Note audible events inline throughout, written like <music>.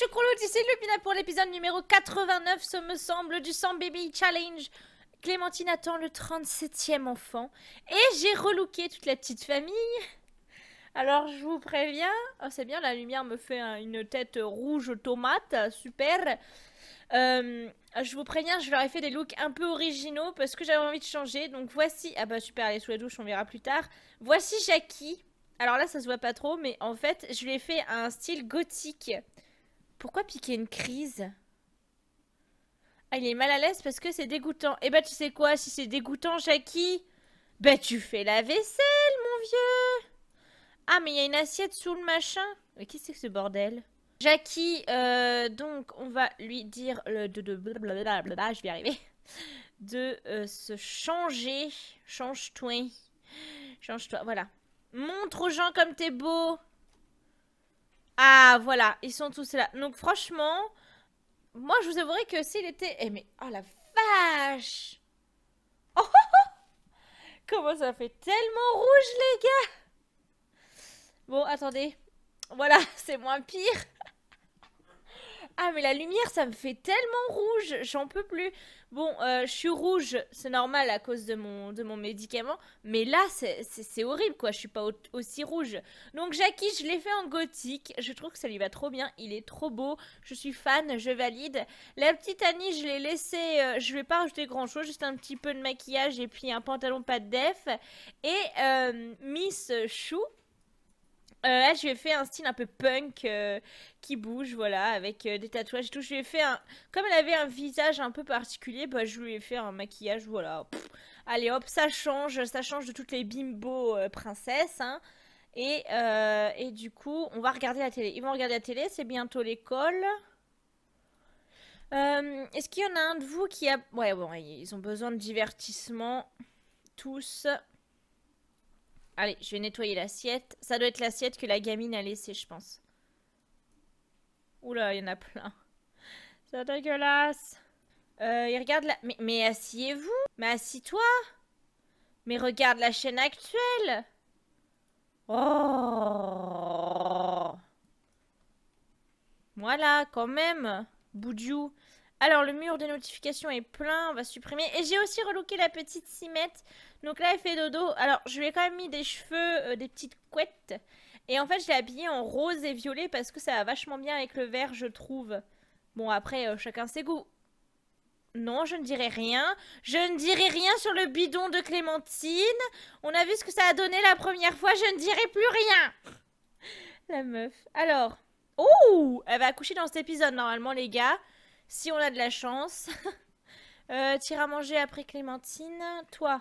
choucrouloutes, ici Lupina pour l'épisode numéro 89, ce me semble, du 100 Baby Challenge. Clémentine attend le 37e enfant. Et j'ai relooké toute la petite famille. Alors, je vous préviens. Oh, c'est bien, la lumière me fait une tête rouge tomate. Super. Euh, je vous préviens, je leur ai fait des looks un peu originaux parce que j'avais envie de changer. Donc, voici. Ah, bah super, elle est sous la douche, on verra plus tard. Voici Jackie. Alors là, ça se voit pas trop, mais en fait, je lui ai fait un style gothique. Pourquoi piquer une crise? Ah, il est mal à l'aise parce que c'est dégoûtant. Eh bah, tu sais quoi, si c'est dégoûtant, Jackie, bah tu fais la vaisselle, mon vieux Ah, mais il y a une assiette sous le machin. Mais qu'est-ce que c'est que ce bordel? Jackie, euh, donc, on va lui dire le de, de blablabla, je vais y arriver, de euh, se changer. Change-toi. Change-toi, voilà. Montre aux gens comme t'es beau. Ah, voilà, ils sont tous là. Donc, franchement, moi, je vous avouerai que s'il était... Eh, mais... Oh, la vache oh, oh, oh Comment ça fait tellement rouge, les gars Bon, attendez. Voilà, <laughs> c'est moins pire. Ah, mais la lumière, ça me fait tellement rouge. J'en peux plus. Bon, euh, je suis rouge, c'est normal à cause de mon, de mon médicament. Mais là, c'est horrible, quoi. Je suis pas aussi rouge. Donc, Jackie, je l'ai fait en gothique. Je trouve que ça lui va trop bien. Il est trop beau. Je suis fan, je valide. La petite Annie, je l'ai laissé... Euh, je vais pas rajouter grand-chose. Juste un petit peu de maquillage et puis un pantalon pas de def. Et euh, Miss Chou, euh, je lui ai fait un style un peu punk euh, qui bouge, voilà, avec euh, des tatouages et tout. Je lui ai fait un. Comme elle avait un visage un peu particulier, bah, je lui ai fait un maquillage, voilà. Allez hop, ça change, ça change de toutes les bimbo princesses, hein. Et, et du coup, on va regarder la télé. Ils vont regarder la télé, c'est bientôt l'école. Est-ce qu'il y en a un de vous qui a. Ouais, bon, ils ont besoin de divertissement. Tous. Allez, je vais nettoyer l'assiette. Ça doit être l'assiette que la gamine a laissée, je pense. Oula, il y en a plein. C'est dégueulasse. Euh, il regarde. Mais, mais asseyez-vous. Mais assis-toi. Mais regarde la chaîne actuelle. Oh. Voilà, quand même. Boudiou. Alors, le mur des notifications est plein, on va supprimer. Et j'ai aussi relooké la petite cimette. Donc là, elle fait dodo. Alors, je lui ai quand même mis des cheveux, euh, des petites couettes. Et en fait, je l'ai habillée en rose et violet parce que ça va vachement bien avec le vert, je trouve. Bon, après, euh, chacun ses goûts. Non, je ne dirai rien. Je ne dirai rien sur le bidon de Clémentine. On a vu ce que ça a donné la première fois, je ne dirai plus rien. <laughs> La meuf. Alors. Oh Elle va accoucher dans cet épisode, normalement, les gars. Si on a de la chance. <laughs> euh, à manger après Clémentine. Toi,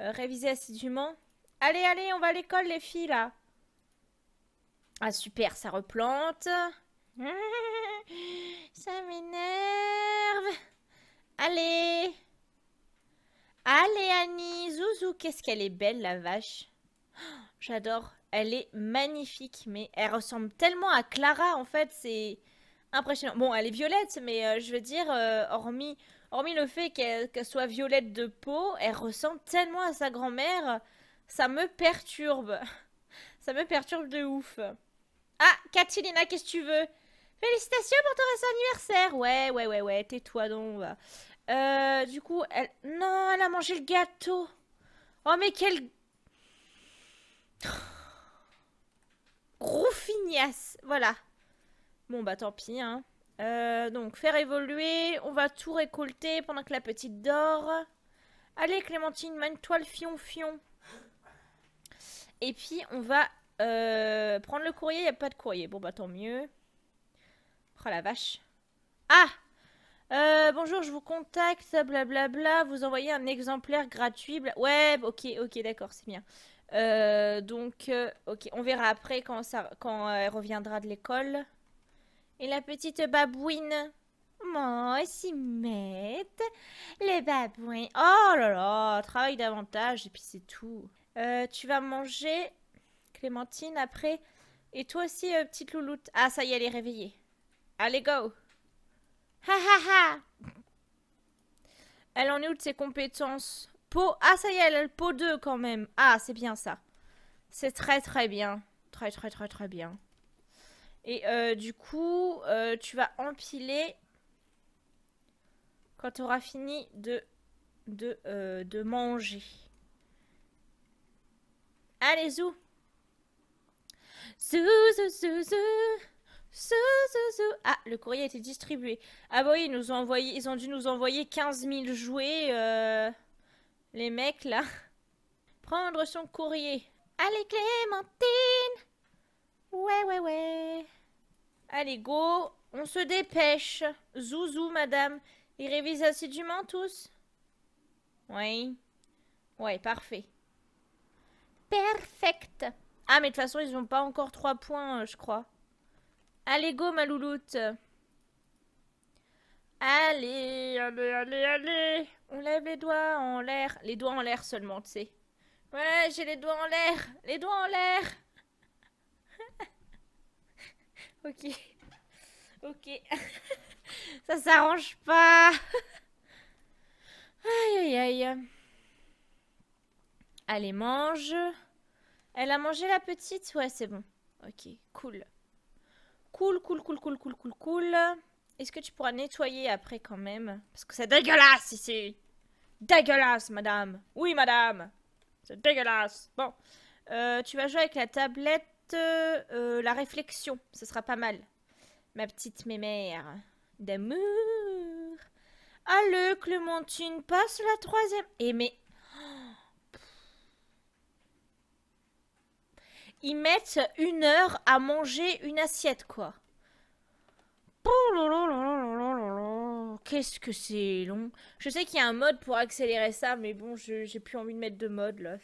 euh, réviser assidûment. Allez, allez, on va à l'école, les filles, là. Ah, super, ça replante. <laughs> ça m'énerve. Allez. Allez, Annie. Zouzou, qu'est-ce qu'elle est belle, la vache. <gasps> J'adore. Elle est magnifique, mais elle ressemble tellement à Clara, en fait, c'est impressionnant. Bon, elle est violette, mais euh, je veux dire, euh, hormis, hormis le fait qu'elle soit violette de peau, elle ressemble tellement à sa grand-mère, ça me perturbe. <laughs> ça me perturbe de ouf. Ah, Katilina, qu'est-ce que tu veux? Félicitations pour ton récent anniversaire Ouais, ouais, ouais, ouais, tais-toi donc. Euh, du coup, elle... Non, elle a mangé le gâteau. Oh, mais quel... <sighs> Gros fignasse. Voilà. Bon, bah tant pis, hein. Euh, donc, faire évoluer. On va tout récolter pendant que la petite dort. Allez, Clémentine, mène-toi le fion-fion. Et puis, on va euh, prendre le courrier. Il n'y a pas de courrier. Bon, bah tant mieux. Oh la vache. Ah euh, bonjour, je vous contacte, blablabla. Vous envoyez un exemplaire gratuit. Ouais, ok, ok, d'accord, c'est bien. donc, ok, on verra après quand elle reviendra de l'école. Et la petite babouine Moi aussi, mette Les babouins. Oh là là, travaille davantage et puis c'est tout. Euh, tu vas manger, Clémentine, après. Et toi aussi, euh, petite louloute. Ah, ça y est, elle est réveillée. Allez, go Ha ha ha Elle en est où de ses compétences? Peau. Ah, ça y est, elle a le pot 2 quand même. Ah, c'est bien ça. C'est très très bien. Très très très très bien. Et euh, du coup, euh, tu vas empiler quand tu auras fini de, de, euh, de manger. Allez, zou Zou, zou, zou, zou Zou, zou, zou. Ah, le courrier a été distribué. Ah bah oui, ils, nous ont, envoyé, ils ont dû nous envoyer 15 000 jouets, les mecs, là. Prendre son courrier. Allez, Clémentine Ouais, ouais, ouais. Allez, go. On se dépêche. Zouzou, madame. Ils révisent assidûment tous Oui. Ouais, parfait. Perfect. Ah, mais de toute façon, ils n'ont pas encore 3 points, euh, je crois. Allez, go, ma louloute. Allez, allez, allez, allez. On lève les doigts en l'air. Les doigts en l'air seulement, tu sais. Ouais, j'ai les doigts en l'air. Les doigts en l'air. Ok. <laughs> Ok. <laughs> Ça s'arrange pas. aïe, aïe, aïe. Allez, mange. Elle a mangé la petite? Ouais, c'est bon. Ok, cool. Cool, cool, cool, cool, cool, cool, cool. Est-ce que tu pourras nettoyer après quand même? Parce que c'est dégueulasse ici. Dégueulasse, madame. Oui, madame. C'est dégueulasse. Bon. Euh, tu vas jouer avec la tablette, euh, la réflexion. Ce sera pas mal. Ma petite mémère d'amour. Allez, Clémentine, passe la troisième. Et mais... Ils mettent une heure à manger une assiette, quoi. Qu'est-ce que c'est long. Je sais qu'il y a un mode pour accélérer ça, mais bon, j'ai plus envie de mettre de mode, là.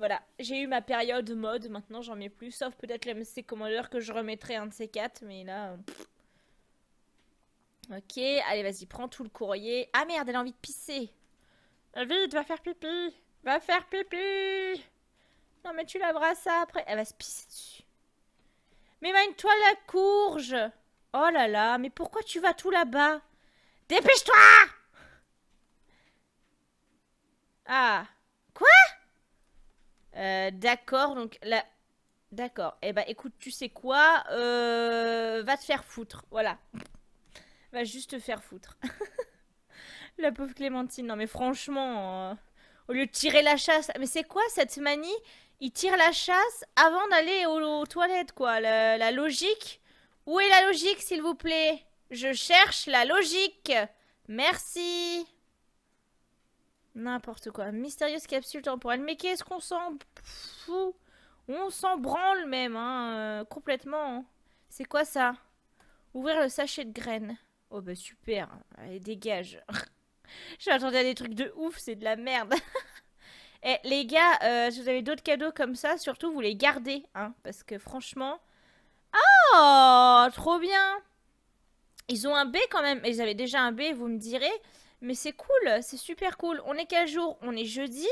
Voilà, j'ai eu ma période mode, maintenant j'en mets plus, sauf peut-être l'MC Commander que je remettrai un de ces quatre, mais là... Ok, allez, vas-y, prends tout le courrier. Ah merde, elle a envie de pisser. Vite, va faire pipi. Va faire pipi. Non, mais tu la ça après. Elle va se pisser dessus. Mais mène-toi la courge. Oh là là, mais pourquoi tu vas tout là-bas? Dépêche-toi Ah. D'accord, donc la... D'accord. Eh ben, écoute, tu sais quoi euh, Va te faire foutre. Voilà. Va juste te faire foutre. <laughs> la pauvre Clémentine. Non, mais franchement, euh, au lieu de tirer la chasse. Mais c'est quoi cette manie? Il tire la chasse avant d'aller aux, toilettes, quoi. La, logique? Où est la logique, s'il vous plaît? Je cherche la logique. Merci. N'importe quoi. Mystérieuse capsule temporelle. Mais qu'est-ce qu'on s'en fout? On s'en branle même, hein, euh, complètement. Hein. C'est quoi ça? Ouvrir le sachet de graines. Oh bah super, allez dégage. <laughs> Je m'attendais à des trucs de ouf, c'est de la merde. <laughs> Eh, les gars, euh, si vous avez d'autres cadeaux comme ça, surtout vous les gardez, hein, parce que franchement... Oh, trop bien Ils ont un B quand même, ils avaient déjà un B, vous me direz, mais c'est cool, c'est super cool. On est quel jour? On est jeudi,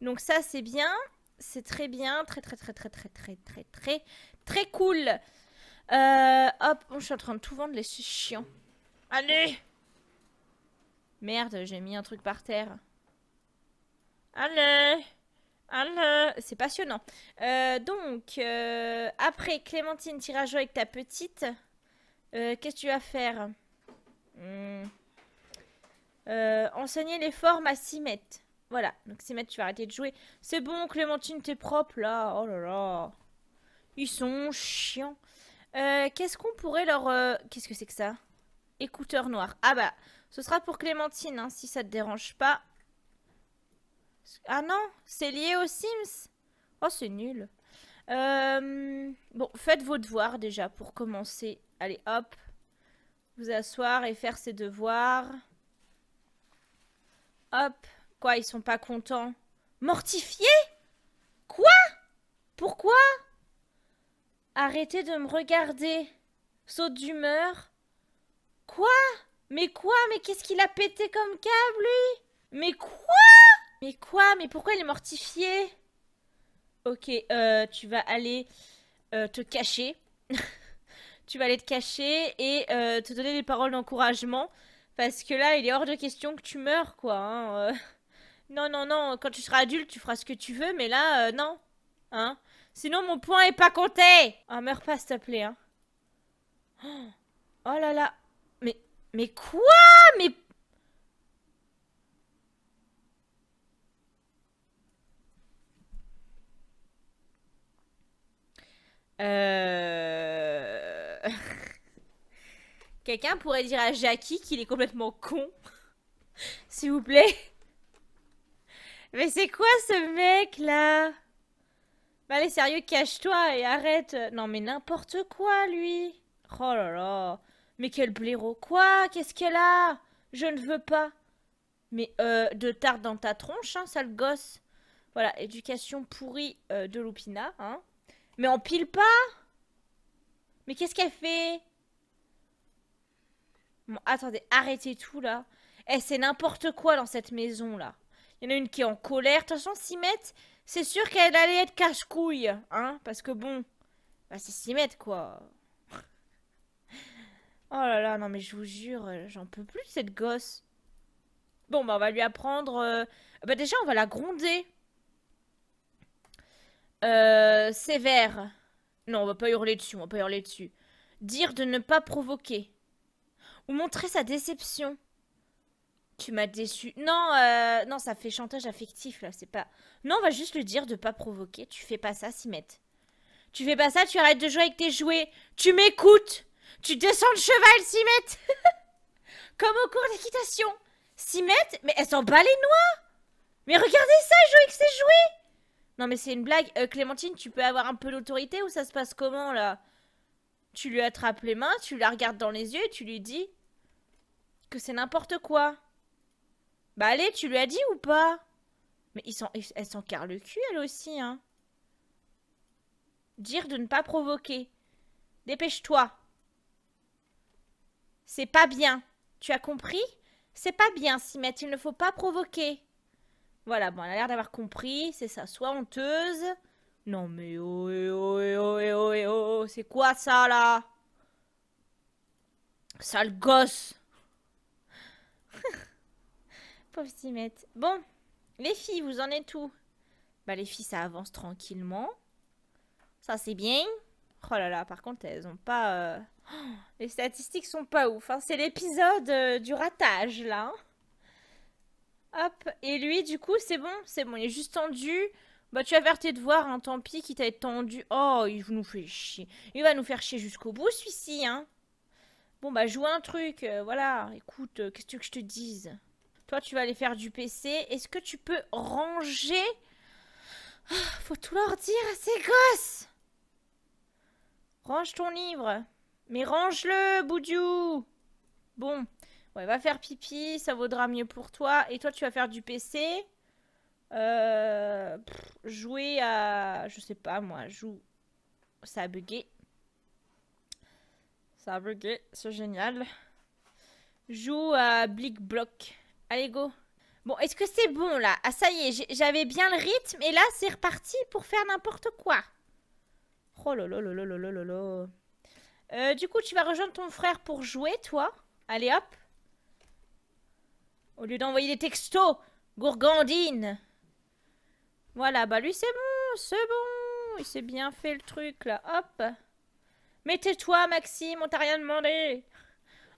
donc ça c'est bien, c'est très bien, très très très très très très très très très cool. Euh, hop, je suis en train de tout vendre, les chiants. Allez Merde, j'ai mis un truc par terre. Allez Allez C'est passionnant. Euh, donc, euh, après, Clémentine, tirage avec ta petite. Qu'est-ce que tu vas faire? Hmm. Enseigner les formes à 6 mètres. Voilà, donc 6 mètres, tu vas arrêter de jouer. C'est bon, Clémentine, t'es propre, là. Oh là là. Ils sont chiants. Qu'est-ce qu'on pourrait leur... Qu'est-ce que c'est que ça? Écouteurs noirs. Ah bah, ce sera pour Clémentine, hein, si ça te dérange pas. Ah non, c'est lié aux Sims Oh, c'est nul. Euh, bon, faites vos devoirs déjà pour commencer. Allez, hop. Vous asseoir et faire ses devoirs. Hop. Quoi, ils sont pas contents Mortifiés? Quoi? Pourquoi? Arrêtez de me regarder. Saute d'humeur. Quoi? Mais quoi? Mais qu'est-ce qu'il a pété comme câble, lui? Mais quoi? Mais quoi? Mais pourquoi il est mortifié? Ok, euh, tu vas aller euh, te cacher. <laughs> tu vas aller te cacher et euh, te donner des paroles d'encouragement. Parce que là, il est hors de question que tu meurs, quoi. Hein, non, non, non, quand tu seras adulte, tu feras ce que tu veux, mais là, non. Hein Sinon, mon point est pas compté. Ah, meurs pas, s'il te plaît, hein. Oh là là. Mais, mais quoi? Mais... Euh... <laughs> Quelqu'un pourrait dire à Jackie qu'il est complètement con <laughs> S'il vous plaît Mais c'est quoi ce mec là? Bah allez, sérieux, cache-toi et arrête. Non, mais n'importe quoi, lui. Oh là là. Mais quel blaireau. Quoi? Qu'est-ce qu'elle a? Je ne veux pas. Mais euh, de tarte dans ta tronche, hein, sale gosse. Voilà, éducation pourrie euh, de Lupina, hein. Mais on pile pas Mais qu'est-ce qu'elle fait? Attendez, arrêtez tout, là. Eh, c'est n'importe quoi dans cette maison, là. Il y en a une qui est en colère. De toute façon, s'y c'est sûr qu'elle allait être cache-couille, hein, parce que bon, bah c'est s'y quoi. <laughs> oh là là, non mais je vous jure, j'en peux plus cette gosse. Bon, bah on va lui apprendre... Euh, bah déjà, on va la gronder. Euh, sévère. Non, on va pas hurler dessus, on va pas hurler dessus. Dire de ne pas provoquer. Ou montrer sa déception. Tu m'as déçu. Non, euh, non, ça fait chantage affectif là, c'est pas. Non, on va juste le dire de pas provoquer. Tu fais pas ça, Simette. Tu fais pas ça, tu arrêtes de jouer avec tes jouets. Tu m'écoutes. Tu descends le cheval, Simette. <laughs> Comme au cours d'équitation. Simette, mais elle s'en bat les noix. Mais regardez ça, elle joue avec ses jouets. Non, mais c'est une blague. Euh, Clémentine, tu peux avoir un peu d'autorité ou ça se passe comment là? Tu lui attrapes les mains, tu la regardes dans les yeux et tu lui dis que c'est n'importe quoi. Bah allez, tu lui as dit ou pas? Mais ils sont, elle s'en carre le cul, elle aussi, hein. Dire de ne pas provoquer. Dépêche-toi. C'est pas bien. Tu as compris? C'est pas bien, Simette. Il ne faut pas provoquer. Voilà, bon, elle a l'air d'avoir compris. C'est ça. Sois honteuse. Non, mais oh, oh, oh, oh, oh, oh. C'est quoi ça, là? Sale gosse <laughs> Pauvre Simette. Bon, les filles, vous en êtes où? Bah les filles, ça avance tranquillement. Ça, c'est bien. Oh là là, par contre, elles ont pas... Euh, <gasps> les statistiques sont pas ouf. Hein. C'est l'épisode euh, du ratage, là. Hop, et lui, du coup, c'est bon, c'est bon, il est juste tendu. Bah, tu as averti de voir, hein, tant pis, qui t'a tendu. Oh, il nous fait chier. Il va nous faire chier jusqu'au bout, celui-ci, hein. Bon, bah, joue un truc, euh, voilà. Écoute, qu'est-ce que je te dise? Toi, tu vas aller faire du PC. Est-ce que tu peux ranger? Ah, Faut tout leur dire à ces gosses Range ton livre. Mais range-le, Boudiou Bon. Ouais, va faire pipi, ça vaudra mieux pour toi. Et toi, tu vas faire du PC. Euh, jouer à... Je sais pas, moi, joue... Ça a bugué. Ça a bugué, c'est génial. Joue à Blick Block. Allez, go. Bon, est-ce que c'est bon, là? Ah, ça y est, j'avais bien le rythme. Et là, c'est reparti pour faire n'importe quoi. Oh là là là euh, du coup, tu vas rejoindre ton frère pour jouer, toi. Allez, hop. Au lieu d'envoyer des textos, gourgandine. Voilà, bah lui, c'est bon, c'est bon. Il s'est bien fait le truc, là. Hop. Mais tais-toi, Maxime, on t'a rien demandé.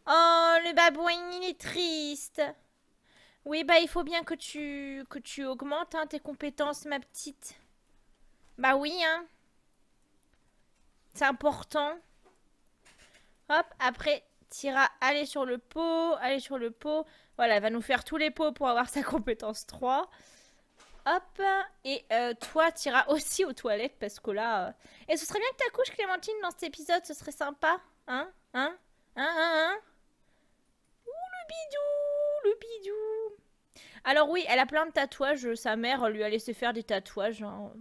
Oh, le babouin, il est triste. Oui, bah il faut bien que tu, que tu augmentes hein, tes compétences, ma petite. Bah oui, hein. C'est important. Hop, après, Tira, aller sur le pot, aller sur le pot. Voilà, elle va nous faire tous les pots pour avoir sa compétence 3. Hop, et euh, toi, Tira <laughs> aussi aux toilettes parce que là... Euh, et ce serait bien que tu accouches, Clémentine, dans cet épisode, ce serait sympa. Hein Hein Hein Hein Hein Ouh, le bidou Le bidou alors oui, elle a plein de tatouages. Sa mère lui a laissé faire des tatouages. Hein.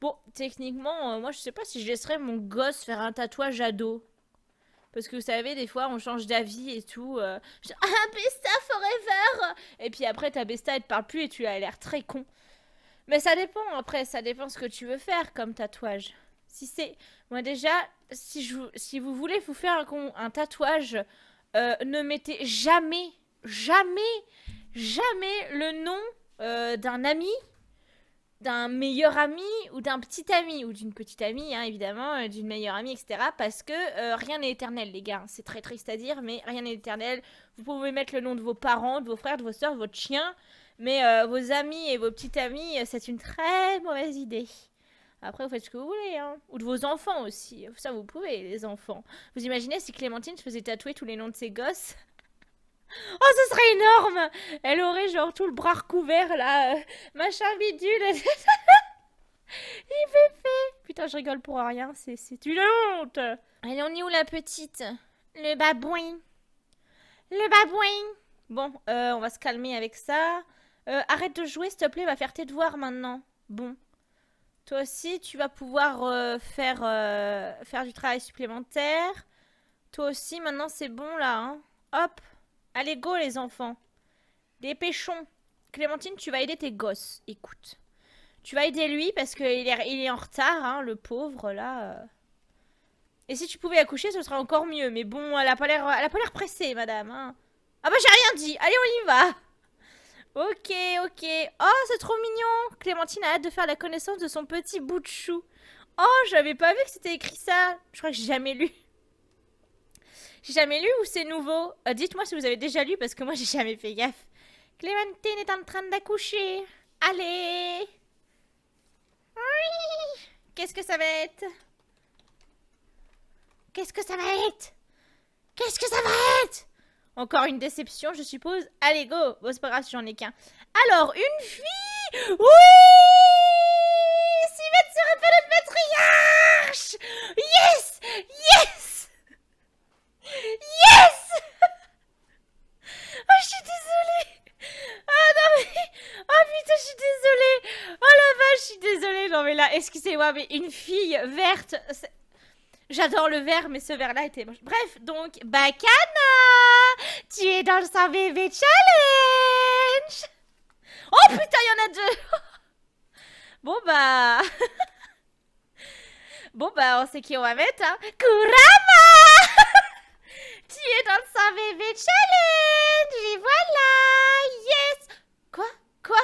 Bon, techniquement, euh, moi je sais pas si je laisserais mon gosse faire un tatouage ado. Parce que vous savez, des fois on change d'avis et tout. Euh, ah, Besta forever Et puis après, ta Besta elle te parle plus et tu as l'air très con. Mais ça dépend après, ça dépend ce que tu veux faire comme tatouage. Si c'est. Moi déjà, si, si vous voulez vous faire un, un tatouage, euh, ne mettez jamais jamais, jamais le nom euh, d'un ami d'un meilleur ami ou d'un petit ami ou d'une petite amie hein, évidemment euh, d'une meilleure amie etc parce que euh, rien n'est éternel les gars. C'est très triste à dire mais rien n'est éternel. Vous pouvez mettre le nom de vos parents de vos frères de vos soeurs de votre chien mais euh, vos amis et vos petites amies c'est une très mauvaise idée. Après vous faites ce que vous voulez hein. ou de vos enfants aussi. Ça vous pouvez les enfants. Vous imaginez si Clémentine se faisait tatouer tous les noms de ses gosses? Oh, ce serait énorme Elle aurait genre tout le bras recouvert là, euh, machin bidule. <laughs> Il fait fait. Putain, je rigole pour rien, c'est une honte. Allez, on est où la petite? Le babouin. Le babouin. Bon, euh, on va se calmer avec ça. Euh, arrête de jouer, s'il te plaît, va faire tes devoirs maintenant. Bon. Toi aussi, tu vas pouvoir faire, faire du travail supplémentaire. Toi aussi, maintenant, c'est bon là. Hein. Hop. Allez, go les enfants. Dépêchons. Clémentine, tu vas aider tes gosses. Écoute. Tu vas aider lui parce qu'il est, il est en retard, hein, le pauvre, là. Et si tu pouvais accoucher, ce serait encore mieux. Mais bon, elle a pas l'air pressée, madame. Hein. Ah bah j'ai rien dit. Allez, on y va. Ok, ok. Oh, c'est trop mignon. Clémentine a hâte de faire la connaissance de son petit bout de chou. Oh, j'avais pas vu que c'était écrit ça. Je crois que j'ai jamais lu. J'ai jamais lu ou c'est nouveau? Euh, Dites-moi si vous avez déjà lu parce que moi <laughs> j'ai jamais fait gaffe. Clémentine est en train d'accoucher. Allez! Oui! Qu'est-ce que ça va être? Qu'est-ce que ça va être? Qu'est-ce que ça va être? Encore une déception, je suppose. Allez, go! Bon, c'est pas grave j'en ai qu'un. Alors, une fille! Oui! Sylvette sera pas notre matriarche Yes Yes Yes Oh, je suis désolée Oh non mais... Oh putain, je suis désolée Oh la vache, je suis désolée Non mais là, excusez-moi, mais une fille verte... J'adore le vert, mais ce vert-là était. Bref, donc, Bacana Tu es dans le 100 bébé challenge. Oh putain, il y en a deux. <laughs> Bon bah... <laughs> bon bah, on sait qui on va mettre, hein. Kurama. <laughs> Tu es dans le 100 bébé challenge Et voilà. Yes. Quoi? Quoi?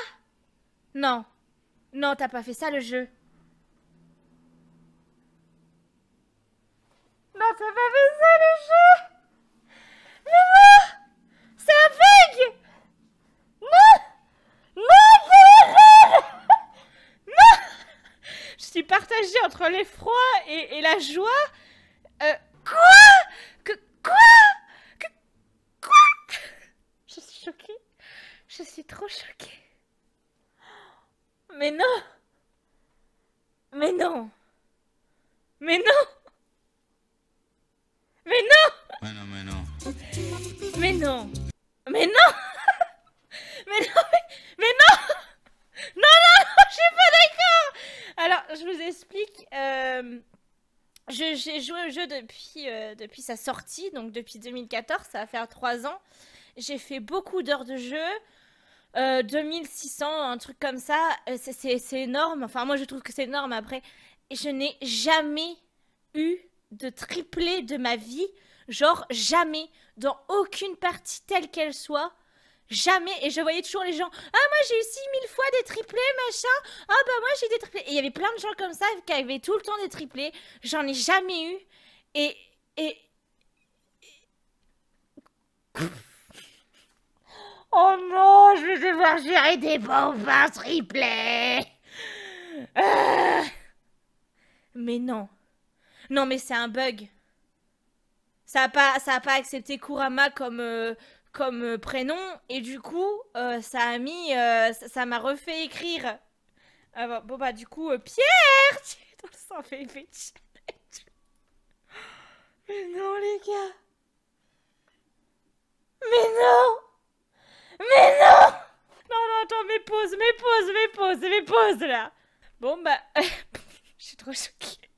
Non. Non, t'as pas fait ça le jeu. Non, t'as pas fait ça le jeu Mais non C'est un bug Non Non Non Je suis partagée entre l'effroi et, et la joie. Euh, quoi? Que, Quoi? Quoi? Je suis choquée. Je suis trop choquée. Mais non! Mais non! Mais non Mais non Mais non, mais non. Mais non <laughs> Mais non Mais non Mais, non <laughs> Non, non, non, je suis pas d'accord Alors, je vous explique. Euh, j'ai joué au jeu depuis, euh, depuis sa sortie, donc depuis 2014, ça va faire 3 ans. J'ai fait beaucoup d'heures de jeu. 2600, euh, un truc comme ça, c'est énorme. Enfin, moi je trouve que c'est énorme. Après, je n'ai jamais eu de triplé de ma vie. Genre, jamais, dans aucune partie telle qu'elle soit, Jamais. Et je voyais toujours les gens. Ah, moi j'ai eu 6000 fois des triplés, machin. Ah, bah moi j'ai des triplés. Et il y avait plein de gens comme ça qui avaient tout le temps des triplés. J'en ai jamais eu. Et. Et. <laughs> Oh non, je vais devoir gérer des bovins triplés. Mais non. Non, mais c'est un bug. Ça a pas, ça a pas accepté Kurama comme, euh, comme euh, prénom et du coup euh, ça a mis ça m'a refait écrire. Ah bon, bah du coup Pierre <laughs> tu es dans le sang mais non les gars. Mais non. Mais non. Non non attends mais pause mais pause mais pause mais pause là. Bon bah <laughs> je suis trop choquée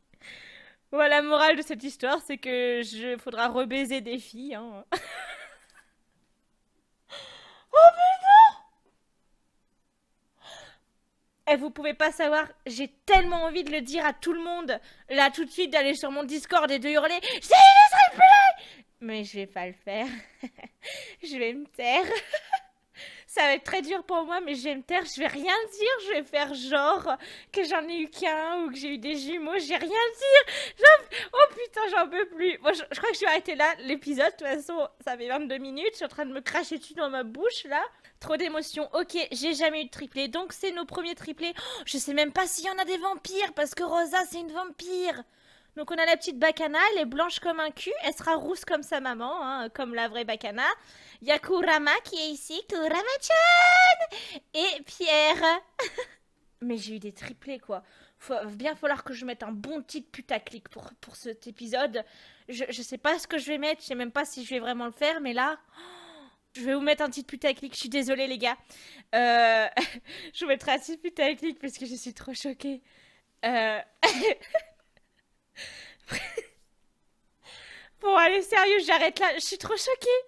la morale de cette histoire c'est que je faudra rebaiser des filles hein. <laughs> Oh mais non Et eh, vous pouvez pas savoir, j'ai tellement envie de le dire à tout le monde, là tout de suite, d'aller sur mon Discord et de hurler C'est le Mais je vais pas le faire. <laughs> je vais me taire. <laughs> Ça va être très dur pour moi, mais je vais me taire, je vais rien dire, je vais faire genre que j'en ai eu qu'un ou que j'ai eu des jumeaux, j'ai rien dire. Oh putain, j'en peux plus. Moi, je, crois que je vais arrêter là l'épisode. De toute façon, ça fait 22 minutes, je suis en train de me cracher dessus dans ma bouche là. Trop d'émotions. Ok, j'ai jamais eu de triplé, donc c'est nos premiers triplés. Oh, je sais même pas s'il y en a des vampires, parce que Rosa, c'est une vampire. Donc on a la petite Bacana, elle est blanche comme un cul, elle sera rousse comme sa maman, hein, comme la vraie Bacana. Il Kurama qui est ici, Kurama-chan Et Pierre. <laughs> Mais j'ai eu des triplés quoi. Faut bien falloir que je mette un bon titre putaclic pour, pour cet épisode. Je, je sais pas ce que je vais mettre, je sais même pas si je vais vraiment le faire, mais là... <gasps> Je vais vous mettre un titre putaclic, je suis désolée les gars. Euh... <laughs> je vous mettrai un titre putaclic parce que je suis trop choquée. Euh... <laughs> sérieux, j'arrête là. Je suis trop choquée.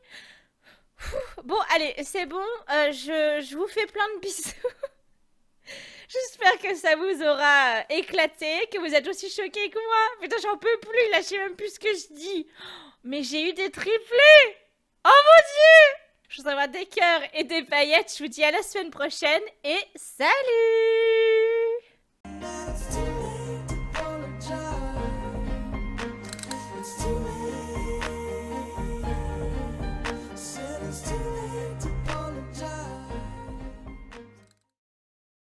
Bon, allez, c'est bon. Euh, je, je, vous fais plein de bisous. <laughs> J'espère que ça vous aura éclaté, que vous êtes aussi choqués que moi. Putain, j'en peux plus, là, je sais même plus ce que je dis. <gasps> Mais j'ai eu des triplés. Oh mon dieu Je vous envoie des cœurs et des paillettes. Je vous dis à la semaine prochaine et salut